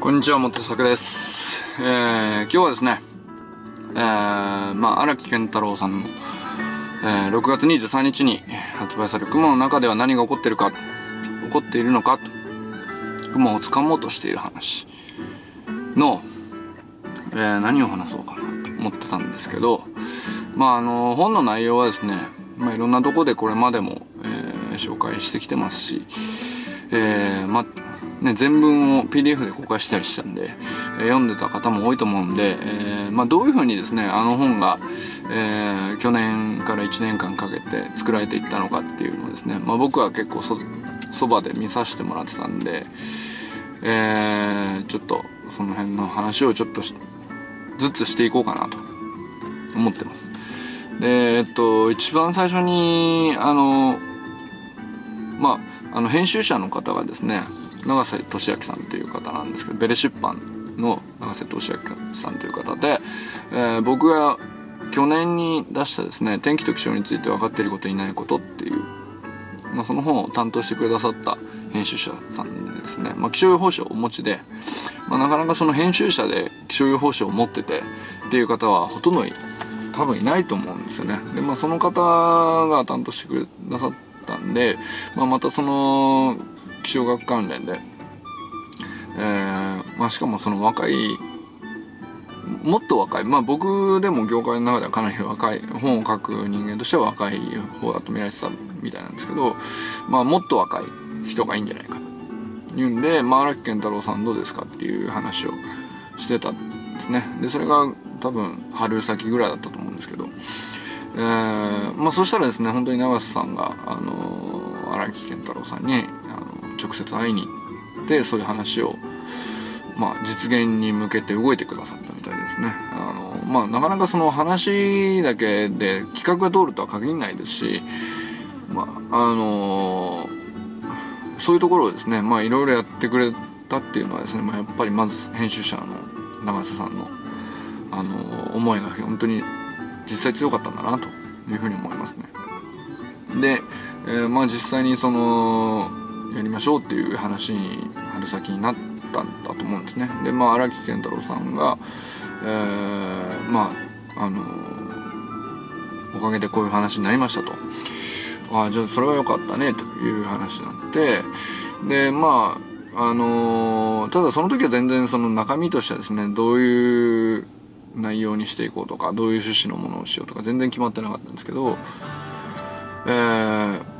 こんにちは、元作です。えー、今日はですね、えー、まあ、荒木健太郎さんの、えー、6月23日に発売される雲の中では何が起こってるか、起こっているのか、雲を掴もうとしている話の、えー、何を話そうかなと思ってたんですけど、まあ、あの、本の内容はですね、まあ、いろんなとこでこれまでも、えー、紹介してきてますし、えー、まあ、ね、全文を PDF で公開したりしたんで、え、読んでた方も多いと思うんで、えーまあ、どういうふうにですねあの本が、えー、去年から1年間かけて作られていったのかっていうのをですね、まあ、僕は結構そそばで見させてもらってたんで、えー、ちょっとその辺の話をちょっとずつしていこうかなと思ってます。でえっと一番最初にあのまああの編集者の方がですね永瀬俊明さんという方なんですけどベレ出版の永瀬俊明さんという方で、えー、僕が去年に出したですね天気と気象について分かっていることいないことっていう、まあ、その本を担当してくださった編集者さんですね、まあ、気象予報士をお持ちで、まあ、なかなかその編集者で気象予報士を持っててっていう方はほとんど多分いないと思うんですよね。でまあその方が担当してくださったんで、まあ、またその気象学関連で、えーまあ、しかもその若いもっと若い。まあ僕でも業界の中ではかなり若い。本を書く人間としては若い方だと見られてたみたいなんですけど、まあ、もっと若い人がいいんじゃないかというんで、まあ、荒木健太郎さんどうですかっていう話をしてたんですね。でそれが多分春先ぐらいだったと思うんですけど、えーまあ、そしたらですね本当に永瀬さんがあの荒木健太郎さんに直接会いに行ってそういう話を、まあ、実現に向けて動いてくださったみたいですね。あのまあ、なかなかその話だけで企画が通るとは限らないですし、まああのそういうところをですね、まあ、いろいろやってくれたっていうのはですね、まあ、やっぱりまず編集者の永瀬さんの、あの思いが本当に実際強かったんだなというふうに思いますね。で、えー、まあ実際にそのやりましょうっていう話に春先になったんだと思うんですね。でまあ荒木健太郎さんが、えー、まああの、おかげでこういう話になりましたと。ああじゃあそれは良かったねという話になってでまああのー、ただその時は全然その中身としてはですねどういう内容にしていこうとかどういう趣旨のものをしようとか全然決まってなかったんですけどえー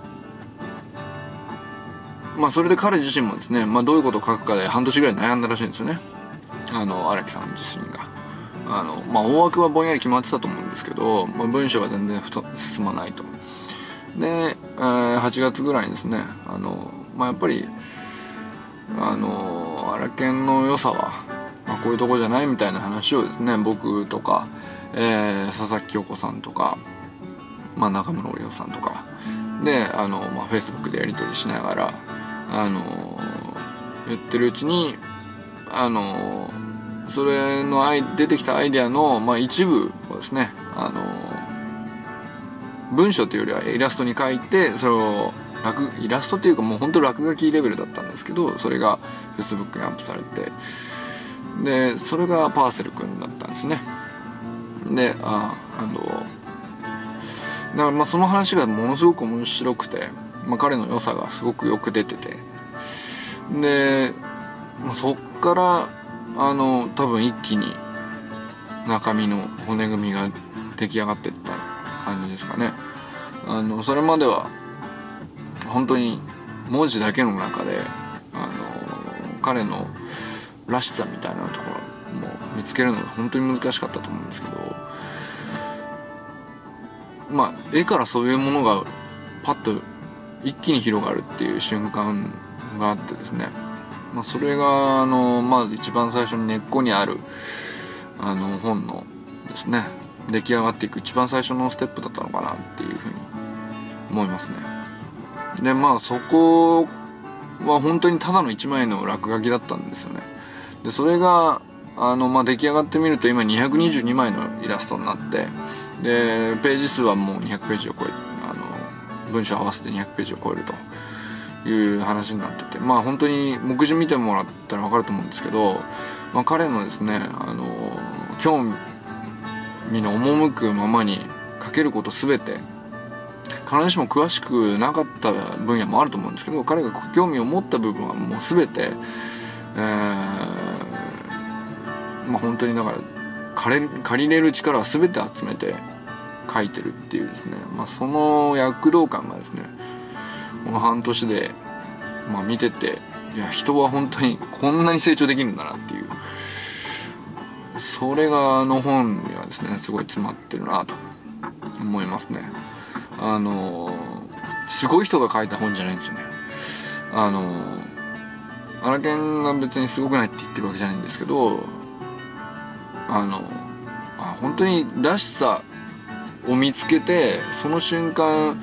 まあそれで彼自身もですね、まあ、どういうことを書くかで半年ぐらい悩んだらしいんですよねあの荒木さん自身が。あのまあ大枠はぼんやり決まってたと思うんですけど、まあ、文章が全然進まないと。で、えー、8月ぐらいにですねあの、まあ、やっぱりあの荒研の良さは、まあ、こういうとこじゃないみたいな話をですね僕とか、えー、佐々木京子さんとか、まあ、中村織夫さんとかであの、まあ、Facebook でやり取りしながらあの言ってるうちにあのそれのアイ出てきたアイデアの、まあ、一部をですねあの文章というよりはイラストに書いてそれを落イラストっていうかもう本当落書きレベルだったんですけどそれが Facebook にアップされてでそれがパーセル君だったんですね。でああのだからまあその話がものすごく面白くてまあ、彼の良さがすごくよく出てて。で、まあ、そっからあの多分一気に中身の骨組みが出来上がってった感じですかね。あのそれまでは本当に文字だけの中であの彼のらしさみたいなところも見つけるのが本当に難しかったと思うんですけどまあ絵からそういうものがパッと一気に広がるっていう瞬間があってですね、まあ、それがあのまず一番最初に根っこにあるあの本のですね出来上がっていく一番最初のステップだったのかなっていうふうに思いますね。でまあそこは本当にただの一枚の落書きだったんですよね。でそれがあの、まあ、出来上がってみると今222枚のイラストになってでページ数はもう200ページを超えあの文章合わせて200ページを超えるという話になっててまあ本当に目次見てもらったら分かると思うんですけど、まあ、彼のですねあの興味の赴くままにかけること全て必ずしも詳しくなかった分野もあると思うんですけど彼が興味を持った部分はもう全て、えー、まあ本当にだから借りれる力は全て集めて書いてるっていうですね、まあ、その躍動感がですねこの半年で、まあ、見てていや人は本当にこんなに成長できるんだなっていう。それがあの本にはですねすごい詰まってるなと思いますね。あのすごい人が書いた本じゃないんですよね。あのアラケンが別にすごくないって言ってるわけじゃないんですけどあのあ本当にらしさを見つけてその瞬間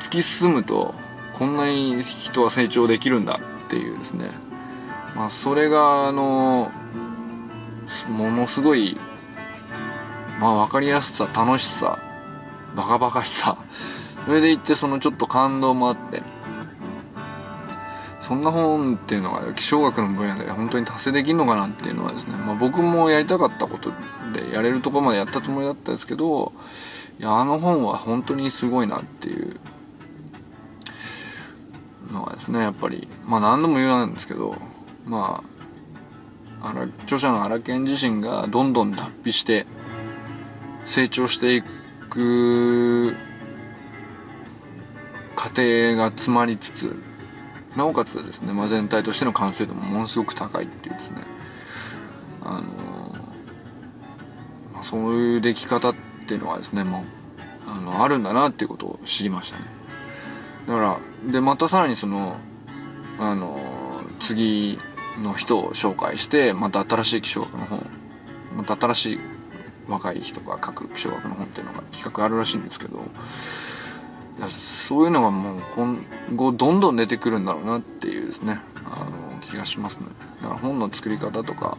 突き進むとこんなに人は成長できるんだっていうですね。まあそれがあのものすごいまあ分かりやすさ楽しさバカバカしさそれでいってそのちょっと感動もあってそんな本っていうのが気象学の分野で本当に達成できるのかなっていうのはですね、まあ、僕もやりたかったことでやれるとこまでやったつもりだったんですけどいやあの本は本当にすごいなっていうのはですねやっぱりまあ何度も言うなんですけどまあ著者の荒研自身がどんどん脱皮して成長していく過程が詰まりつつなおかつですね、まあ、全体としての完成度もものすごく高いっていうですね。あの、まあ、そういう出来方ってっていうのはですねもうあのあるんだなっていうことを知りましたね。だからでまたさらにそのあの次の人を紹介してまた新しい気象学の本また新しい若い人が書く気象学の本っていうのが企画あるらしいんですけどいやそういうのがもう今後どんどん出てくるんだろうなっていうですねあの気がしますね。だから本の作り方とか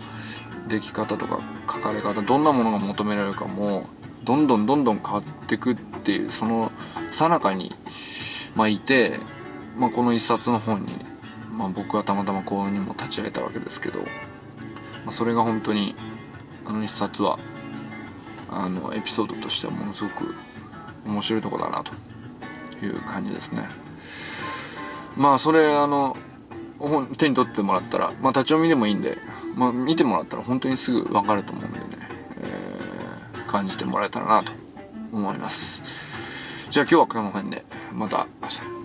出来方とか書かれ方どんなものが求められるかもどんどんどんどん変わってくっていうその最中にまあいて、まあ、この一冊の本に、まあ、僕はたまたまこうにも立ち会えたわけですけど、まあ、それが本当にあの一冊はあのエピソードとしてはものすごく面白いとこだなという感じですね。まあそれあの手に取ってもらったらまあ立ち読みでもいいんで、まあ、見てもらったら本当にすぐ分かると思うんでね、感じてもらえたらなと思います。じゃあ今日はこの辺でまた明日。